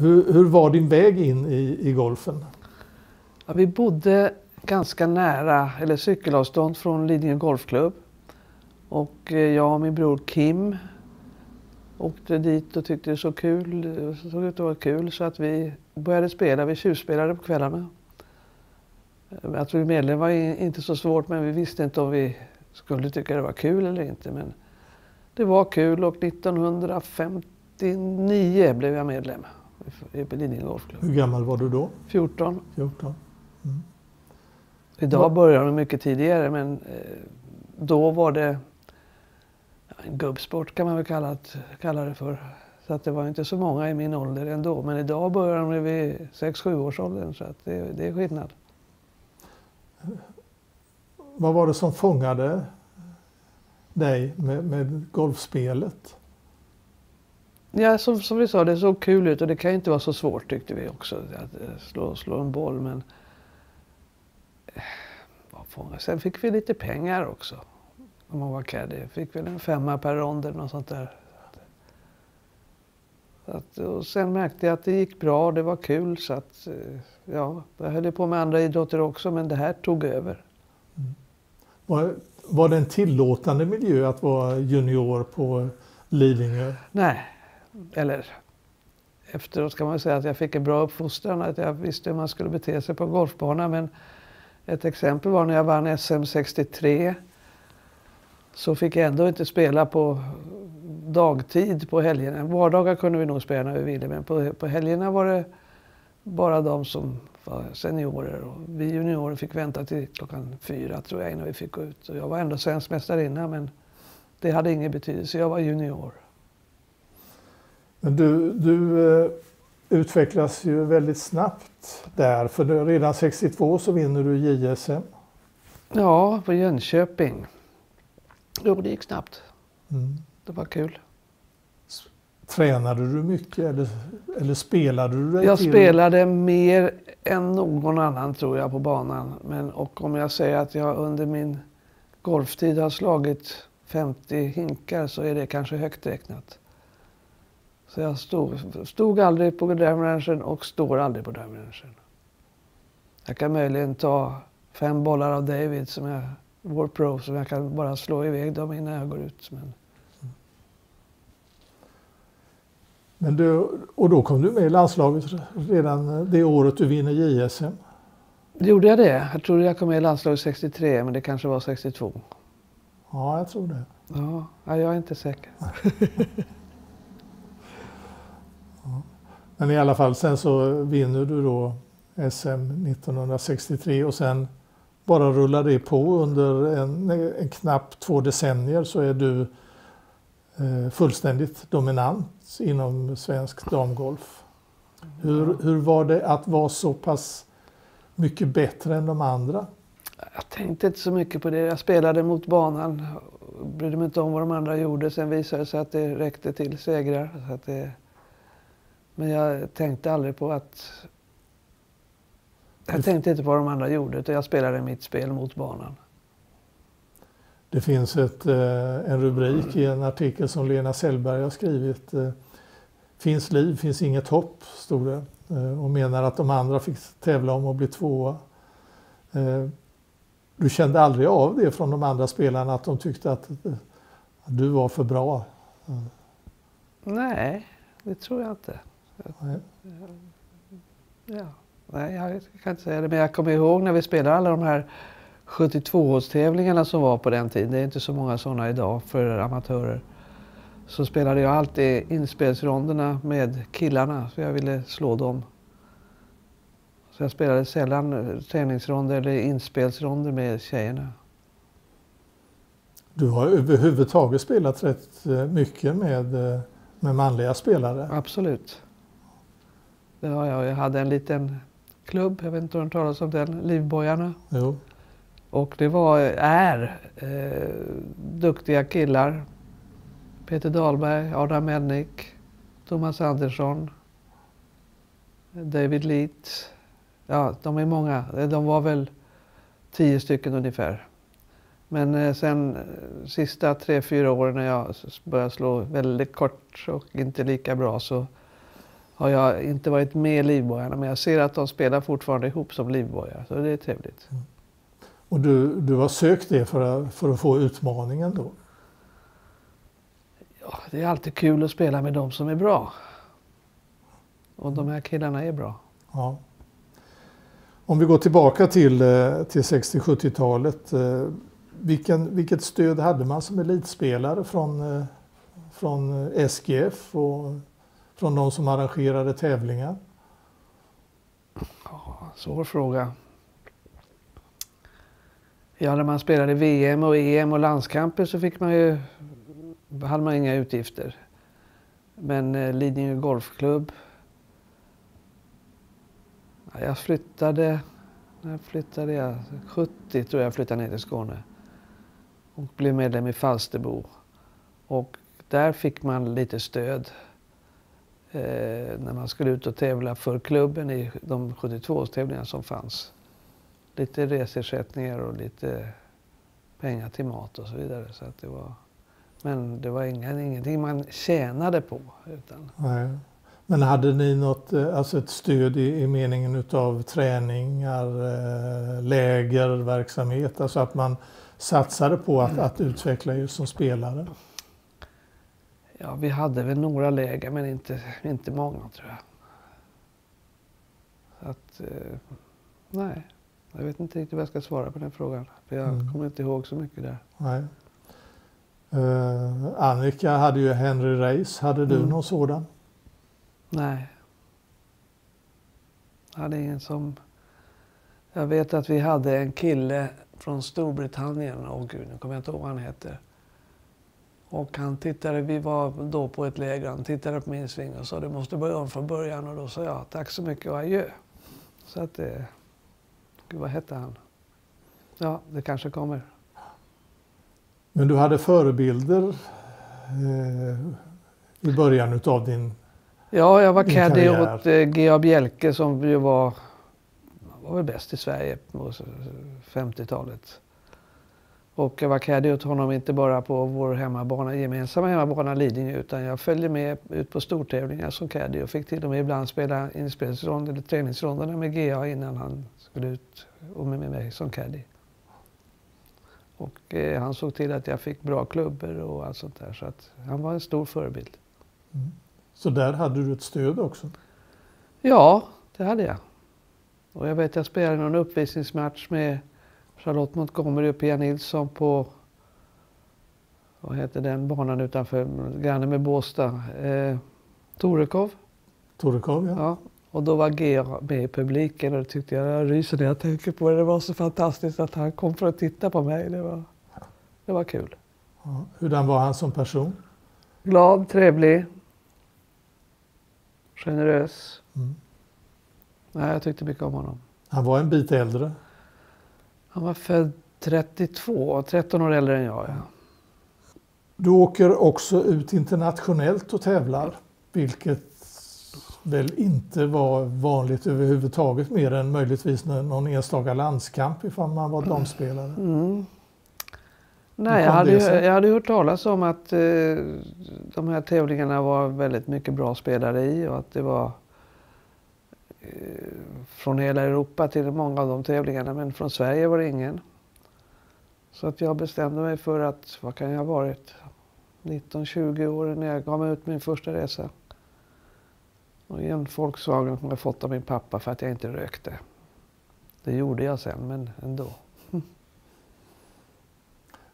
Hur, hur var din väg in i, i golfen? Ja, vi bodde ganska nära, eller cykelavstånd från Lidingö Golfklubb. Och eh, jag och min bror Kim åkte dit och tyckte det såg kul, såg ut att vara kul så att vi började spela. Vi tjuvspelade på kvällarna. Eh, att bli medlem var inte så svårt men vi visste inte om vi skulle tycka det var kul eller inte. Men det var kul och 1959 blev jag medlem Lidingö Golfklubb. Hur gammal var du då? 14. 14. Mm. Idag börjar de mycket tidigare men eh, då var det en gubbsport kan man väl kalla, kalla det för. Så att det var inte så många i min ålder ändå. Men idag börjar de vid 6-7 års åldern så att det, det är skillnad. Vad var det som fångade dig med, med golfspelet? Ja, som, som vi sa, det såg kul ut och det kan ju inte vara så svårt tyckte vi också. Att eh, slå, slå en boll men... Eh, Sen fick vi lite pengar också. Om man var caddy. Fick väl en femma per rond eller något sånt där. Att, och sen märkte jag att det gick bra, det var kul. Så att, eh, ja, jag höll på med andra idrotter också men det här tog över. Mm. Var, var det en tillåtande miljö att vara junior på Lidingö? Nej, eller efteråt kan man säga att jag fick en bra uppfostran, att jag visste hur man skulle bete sig på en golfbana. Men ett exempel var när jag vann SM 63 så fick jag ändå inte spela på dagtid på helgerna. Vardagar kunde vi nog spela när vi ville men på, på helgerna var det bara de som var seniorer. Och vi juniorer fick vänta till klockan fyra tror jag innan vi fick gå ut. Och jag var ändå svensk mästarinna men det hade ingen betydelse. Jag var junior. Men du, du eh, utvecklas ju väldigt snabbt där. För redan 62 så vinner du JSM. Ja, på Jönköping. Jo, det gick snabbt. Mm. Det var kul. Tränade du mycket eller, eller spelade du dig Jag till? spelade mer än någon annan tror jag på banan. Men, och om jag säger att jag under min golftid har slagit 50 hinkar så är det kanske högt räknat. Så jag stod, stod aldrig på drivrangen och står aldrig på drivrangen. Jag kan möjligen ta fem bollar av David, som jag, vår pro, som jag kan bara slå iväg dem innan jag går ut. Men... Men du, och då kom du med i landslaget redan det året du vinner JSM? Gjorde jag det? Jag trodde jag kom med i landslaget 63, men det kanske var 62. Ja, jag tror det. Ja, jag är inte säker. ja. Men i alla fall, sen så vinner du då SM 1963 och sen bara rullar det på under en, en knapp två decennier så är du eh, fullständigt dominant inom svensk damgolf. Hur, hur var det att vara så pass mycket bättre än de andra? Jag tänkte inte så mycket på det. Jag spelade mot banan. Brydde mig inte om vad de andra gjorde. Sen visade det sig att det räckte till segrar. Så att det... Men jag tänkte aldrig på att... Jag tänkte inte på vad de andra gjorde utan jag spelade mitt spel mot banan. Det finns ett, eh, en rubrik i en artikel som Lena Sellberg har skrivit. Eh, finns liv, finns inget hopp, stod det. Eh, och menar att de andra fick tävla om att bli tvåa. Du kände aldrig av det från de andra spelarna att de tyckte att du var för bra? Nej, det tror jag inte. Nej. Ja. Nej, jag kan inte säga det. Men jag kommer ihåg när vi spelade alla de här 72-årstävlingarna som var på den tiden. Det är inte så många sådana idag för amatörer. Så spelade jag alltid inspelsronderna med killarna för jag ville slå dem. Så jag spelade sällan träningsronder eller inspelsronder med tjejerna. Du har överhuvudtaget spelat rätt eh, mycket med, eh, med manliga spelare? Absolut. Det har jag. Jag hade en liten klubb, jag vet inte om du talas om den, Livbojarna. Jo. Och det var, är, eh, duktiga killar. Peter Dahlberg, Adam Melnick, Thomas Andersson, David Leet. Ja, de är många. De var väl tio stycken ungefär. Men eh, sen eh, sista tre, fyra åren när jag började slå väldigt kort och inte lika bra så har jag inte varit med i Livbojarna men jag ser att de spelar fortfarande ihop som livbojar. Så det är trevligt. Mm. Och du, du har sökt det för att, för att få utmaningen då? Ja, det är alltid kul att spela med de som är bra. Och de här killarna är bra. Ja. Om vi går tillbaka till, eh, till 60-70-talet. Eh, vilken, vilket stöd hade man som elitspelare från, eh, från SGF och från de som arrangerade tävlingar? Svår fråga. Ja, när man spelade VM och EM och landskamper så fick man ju, hade man inga utgifter. Men eh, Lidingö Golfklubb. Ja, jag flyttade, när flyttade jag? 70 tror jag jag flyttade ner till Skåne. Och blev medlem i Falsterbo. Och där fick man lite stöd eh, när man skulle ut och tävla för klubben i de 72-årstävlingar som fanns lite resersättningar och lite pengar till mat och så vidare. Så att det var, men det var inga, ingenting man tjänade på. Utan... Nej. Men hade ni något, eh, alltså ett stöd i, i meningen utav träningar, eh, läger, verksamhet? Alltså att man satsade på att, att utveckla just som spelare? Ja, vi hade väl några läger men inte, inte många tror jag. Så att, eh, nej. Jag vet inte riktigt vad jag ska svara på den frågan. För jag mm. kommer inte ihåg så mycket där. Nej. Uh, Annika hade ju Henry Race. Hade du mm. någon sådan? Nej. Jag hade ingen som... Jag vet att vi hade en kille från Storbritannien. Åh gud, nu kommer jag inte ihåg vad han heter. Och han tittade, vi var då på ett läger, han tittade på min sving och sa du måste börja om från början. Och då sa jag tack så mycket och adjö. Så att det... Gud, vad hette han? Ja, det kanske kommer. Men du hade förebilder eh, i början utav din Ja, jag var caddy åt eh, G.A. Bjelke som ju var, var väl bäst i Sverige på 50-talet. Och jag var caddy åt honom inte bara på vår hemmabana, gemensamma hemmabana Lidingö utan jag följde med ut på stortävlingar som caddy och fick till och med ibland spela inspelningsrond eller träningsronderna med GA innan han skulle ut och med mig som caddy. Och eh, han såg till att jag fick bra klubbor och allt sånt där. Så att han var en stor förebild. Mm. Så där hade du ett stöd också? Ja, det hade jag. Och jag vet att jag spelade någon uppvisningsmatch med Charlotte Montgomery och Pia Nilsson på vad heter den banan utanför, granne med Båstad. Eh, Torekov. Torekov, ja. ja. Och då var G med i publiken och det tyckte jag, jag ryser när jag tänker på det. Det var så fantastiskt att han kom för att titta på mig. Det var, det var kul. Ja. Hurdan var han som person? Glad, trevlig, generös. Mm. Nej, jag tyckte mycket om honom. Han var en bit äldre? Han var född 32, 13 år äldre än jag. Ja. Du åker också ut internationellt och tävlar, vilket väl inte var vanligt överhuvudtaget mer än möjligtvis någon enstaka landskamp ifall man var damspelare. Mm. Nej, jag hade, jag hade hört talas om att eh, de här tävlingarna var väldigt mycket bra spelare i och att det var från hela Europa till många av de tävlingarna men från Sverige var det ingen. Så att jag bestämde mig för att, vad kan jag ha varit, 19-20 år när jag gav mig ut min första resa. Och en Volkswagen som jag fått av min pappa för att jag inte rökte. Det gjorde jag sen, men ändå.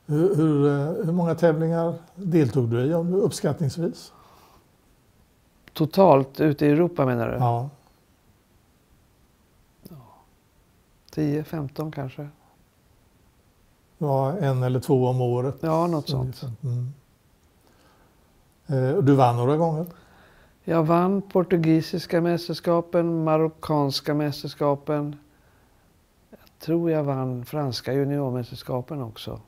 Hur, hur, hur, många tävlingar deltog du i uppskattningsvis? Totalt ute i Europa menar du? Ja. ja 10-15 kanske. Ja, en eller två om året. Ja, något sånt. Mm. Eh, du vann några gånger? Jag vann portugisiska mästerskapen, marockanska mästerskapen. Jag tror jag vann franska juniormästerskapen också.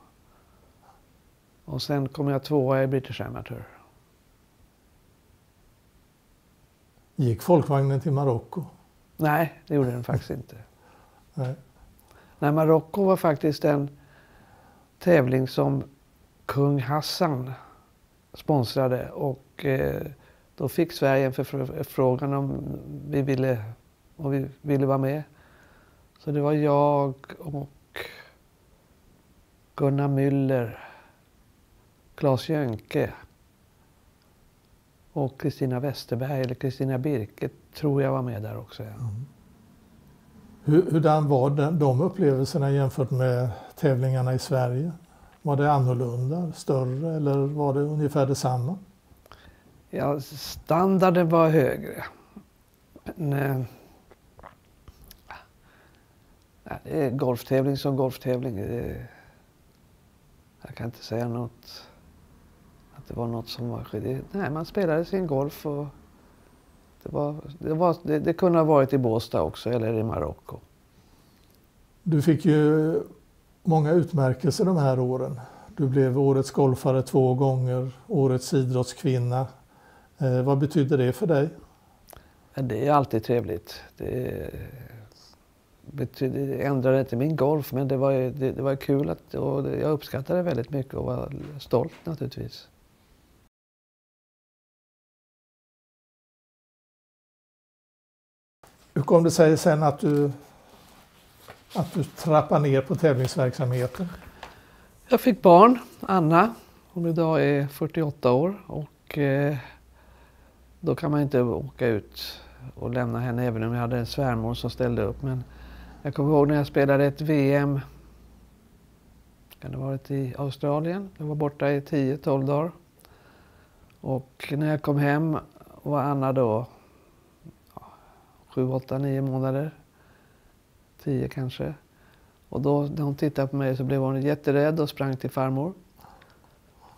Och sen kom jag tvåa i British Amateur. Gick folkvagnen till Marocko? Nej, det gjorde den faktiskt inte. Nej. Nej, Marocko var faktiskt en tävling som kung Hassan sponsrade och eh, Då fick Sverige en förfrågan om vi ville, om vi ville vara med. Så det var jag och Gunnar Müller, Claes Jönke och Kristina Westerberg, eller Kristina Birke, tror jag var med där också. Ja. Mm. Hur, hurdan var den, de upplevelserna jämfört med tävlingarna i Sverige? Var det annorlunda, större eller var det ungefär detsamma? Ja, standarden var högre. Men, eh, det är golftävling som golftävling. Det, jag kan inte säga något, att det var något som var... Det, nej, man spelade sin golf och det, var, det, var, det, det kunde ha varit i Båstad också eller i Marocko. Du fick ju många utmärkelser de här åren. Du blev Årets golfare två gånger, Årets idrottskvinna. Eh, vad betyder det för dig? Det är alltid trevligt. Det, betyder, det ändrade inte min golf, men det var, det, det var kul att, och jag uppskattade det väldigt mycket och var stolt naturligtvis. Hur kom det sig sen att du, att du trappade ner på tävlingsverksamheten? Jag fick barn, Anna, hon idag är 48 år och eh, då kan man inte åka ut och lämna henne även om jag hade en svärmor som ställde upp. Men jag kommer ihåg när jag spelade ett VM, kan det ha varit i Australien? Jag var borta i 10-12 dagar. Och när jag kom hem var Anna då 7, 8, 9 månader. 10 kanske. Och då när hon tittade på mig så blev hon jätterädd och sprang till farmor.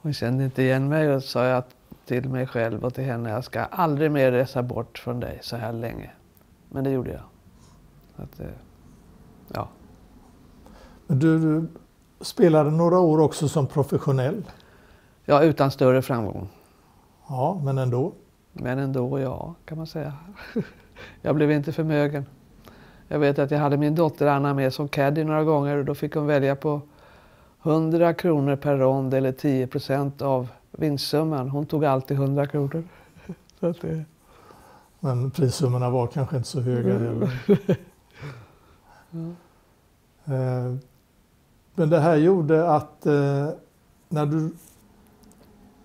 Hon kände inte igen mig och sa jag till mig själv och till henne, jag ska aldrig mer resa bort från dig så här länge. Men det gjorde jag. Att, eh, ja. Men du, du spelade några år också som professionell? Ja, utan större framgång. Ja, men ändå? Men ändå, ja, kan man säga. jag blev inte förmögen. Jag vet att jag hade min dotter Anna med som caddy några gånger och då fick hon välja på 100 kronor per rond eller 10 procent av vinstsumman. Hon tog alltid 100 kronor. Så det... Men prissummorna var kanske inte så höga mm. heller. mm. Men det här gjorde att eh, när du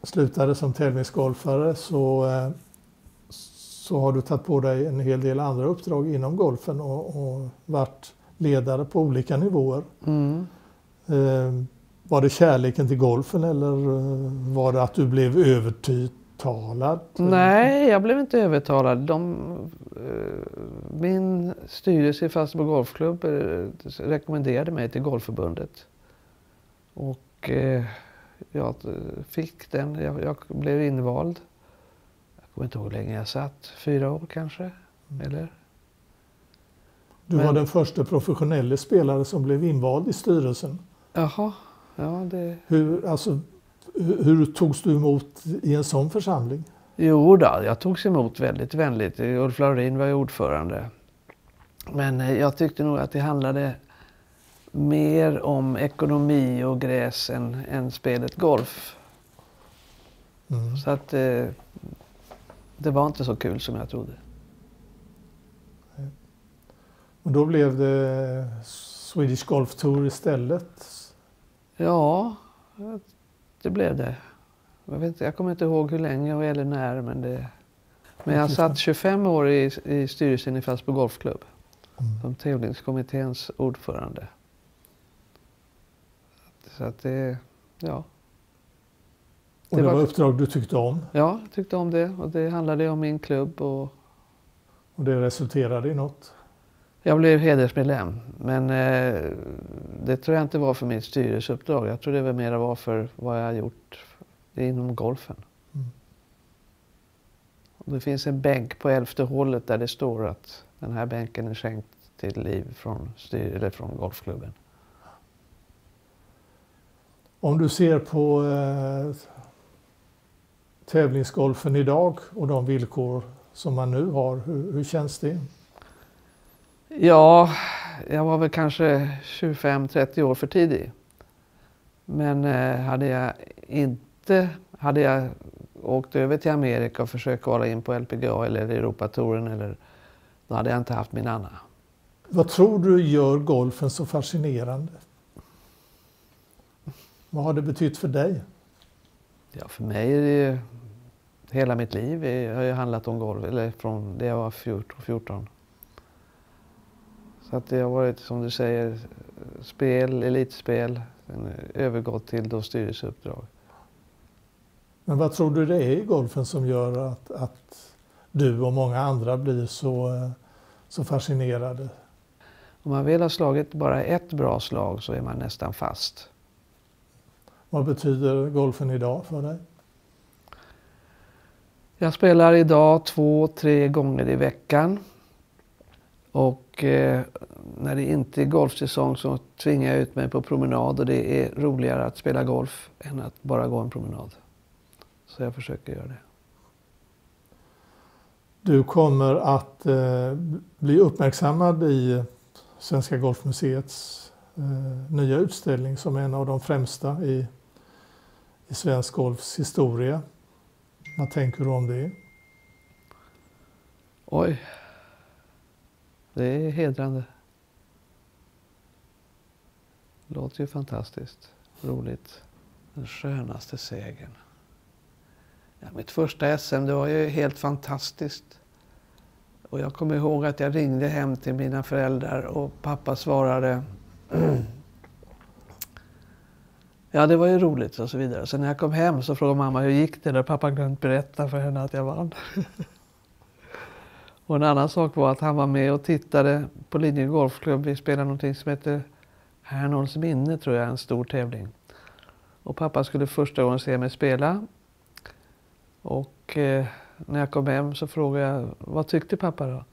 slutade som tävlingsgolfare så, eh, så har du tagit på dig en hel del andra uppdrag inom golfen och, och varit ledare på olika nivåer. Mm. Var det kärleken till golfen eller eh, var det att du blev övertalad? Nej, jag blev inte övertalad. De, eh, min styrelse i Falsterbo Golfklubb eh, rekommenderade mig till Golfförbundet. Och jag fick den. Jag, jag, blev invald. Kommer inte ihåg hur länge jag satt. Fyra år kanske? Eller? Du Men, var den första professionella spelare som blev invald i styrelsen. Jaha. Ja, det... hur, alltså, hur, hur togs du emot i en sån församling? Jo då, jag togs emot väldigt vänligt. Ulf Laurin var ju ordförande. Men eh, jag tyckte nog att det handlade mer om ekonomi och gräs än, än spelet golf. Mm. Så att eh, det var inte så kul som jag trodde. Och då blev det Swedish Golf Tour istället Ja, det blev det. Jag, vet, jag kommer inte ihåg hur länge eller när, men det... Men jag satt 25 år i, i styrelsen i Falsbo Golfklubb. Mm. Som tävlingskommitténs ordförande. Så att det, ja. Och det, det var, var uppdrag du tyckte om? Ja, jag tyckte om det. Och det handlade om min klubb. Och, och det resulterade i något? Jag blev hedersmedlem, men eh, det tror jag inte var för mitt styrelseuppdrag. Jag tror det var mer var för vad jag gjort inom golfen. Mm. Det finns en bänk på elfte hålet där det står att den här bänken är skänkt till Liv från, styr, eller från golfklubben. Om du ser på eh, tävlingsgolfen idag och de villkor som man nu har, hur, hur känns det? Ja, jag var väl kanske 25-30 år för tidig. Men eh, hade jag inte, hade jag åkt över till Amerika och försökt kvala in på LPGA eller Europatouren eller då hade jag inte haft min Anna. Vad tror du gör golfen så fascinerande? Vad har det betytt för dig? Ja, för mig är det ju, hela mitt liv har ju handlat om golf, eller från det jag var 14. Så att det har varit, som du säger, spel, elitspel, övergått till då styrelseuppdrag. Men vad tror du det är i golfen som gör att, att du och många andra blir så, så fascinerade? Om man väl har slagit bara ett bra slag så är man nästan fast. Vad betyder golfen idag för dig? Jag spelar idag två, tre gånger i veckan. Och eh, när det inte är golfsäsong så tvingar jag ut mig på promenad och det är roligare att spela golf än att bara gå en promenad. Så jag försöker göra det. Du kommer att eh, bli uppmärksammad i Svenska Golfmuseets eh, nya utställning som en av de främsta i, i svensk golfs historia. Vad tänker du om det? Oj. Det är hedrande. Det låter ju fantastiskt. Roligt. Den skönaste segern. Ja, mitt första SM det var ju helt fantastiskt. Och jag kommer ihåg att jag ringde hem till mina föräldrar och pappa svarade Ja, det var ju roligt och så vidare. Så när jag kom hem så frågade mamma hur gick det? Där pappa glömt berätta för henne att jag vann. och en annan sak var att han var med och tittade på Lidingö Golfklubb. Vi spelade någonting som heter Hernholms minne, tror jag, en stor tävling. Och pappa skulle första gången se mig spela. Och eh, när jag kom hem så frågade jag, vad tyckte pappa då?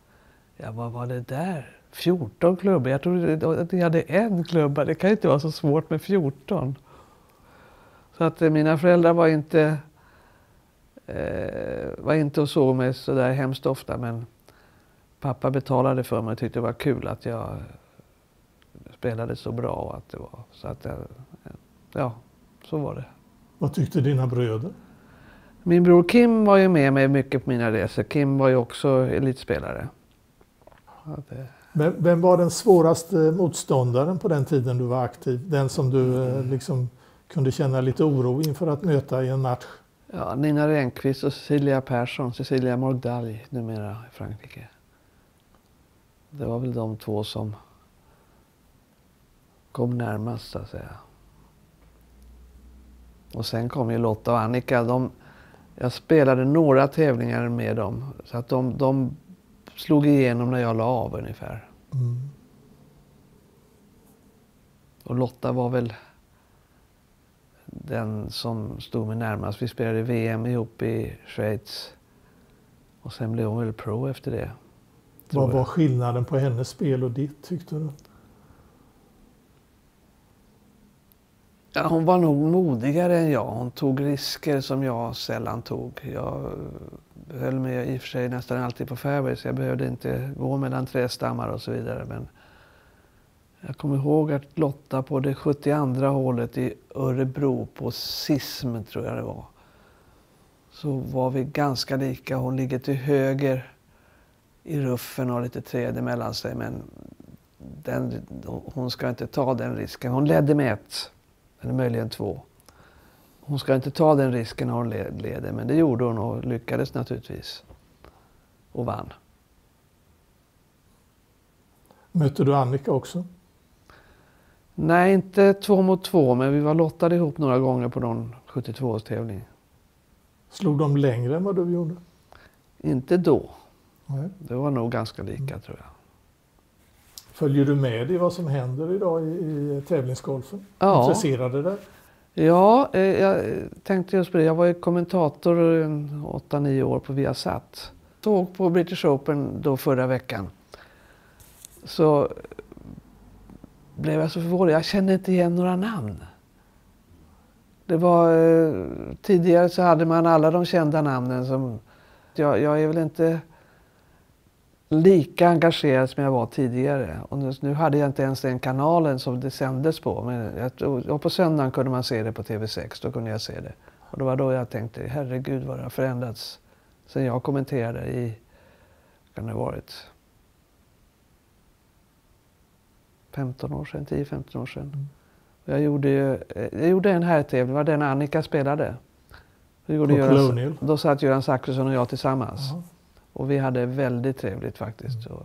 Ja, vad var det där? 14 klubbor? Jag trodde att ni hade en klubba. Det kan ju inte vara så svårt med 14. Så att eh, mina föräldrar var inte, eh, var inte och såg mig så där hemskt ofta. Men pappa betalade för mig och tyckte det var kul att jag spelade så bra. Att det var, så att jag, ja, så var det. Vad tyckte dina bröder? Min bror Kim var ju med mig mycket på mina resor. Kim var ju också elitspelare. Vem, vem var den svåraste motståndaren på den tiden du var aktiv? Den som du eh, liksom kunde känna lite oro inför att möta i en match? Ja, Nina Renqvist och Cecilia Persson, Cecilia Morgdalj numera i Frankrike. Det var väl de två som kom närmast så att säga. Och sen kom ju Lotta och Annika. De, jag spelade några tävlingar med dem. Så att de, de slog igenom när jag la av ungefär. Mm. Och Lotta var väl den som stod mig närmast. Vi spelade VM ihop i Schweiz. Och sen blev hon väl pro efter det. Vad var skillnaden på hennes spel och ditt tyckte du? Ja, hon var nog modigare än jag. Hon tog risker som jag sällan tog. Jag höll mig i och för sig nästan alltid på fairway så jag behövde inte gå mellan trästammar och så vidare. Men jag kommer ihåg att Lotta på det 72 hålet i Örebro på Sism tror jag det var. Så var vi ganska lika. Hon ligger till höger i ruffen och har lite träd emellan sig. Men den, hon ska inte ta den risken. Hon ledde med ett, eller möjligen två. Hon ska inte ta den risken när hon leder, men det gjorde hon och lyckades naturligtvis. Och vann. Mötte du Annika också? Nej, inte två mot två, men vi var lottade ihop några gånger på någon 72-årstävling. Slog de längre än vad du gjorde? Inte då. Nej. Det var nog ganska lika mm. tror jag. Följer du med i vad som händer idag i, i tävlingsgolfen? Ja. Intresserade dig? Ja, eh, jag tänkte just på det. Jag var ju kommentator 8-9 år på Viasat. Såg på British Open då förra veckan. Så blev jag så förvånad. Jag kände inte igen några namn. Det var, eh, tidigare så hade man alla de kända namnen. Som, jag, jag är väl inte lika engagerad som jag var tidigare. Och nu, nu, hade jag inte ens den kanalen som det sändes på. Men jag, på söndagen kunde man se det på TV6. Då kunde jag se det. Och det var då jag tänkte, herregud vad det har förändrats sen jag kommenterade i, kan det ha varit, 15 år sedan, 10-15 år sedan. Mm. Jag gjorde, ju, jag gjorde en här tävling, det var den Annika spelade. Då, gjorde Göran, då satt Göran Zachrisson och jag tillsammans. Aha. Och vi hade väldigt trevligt faktiskt. Mm.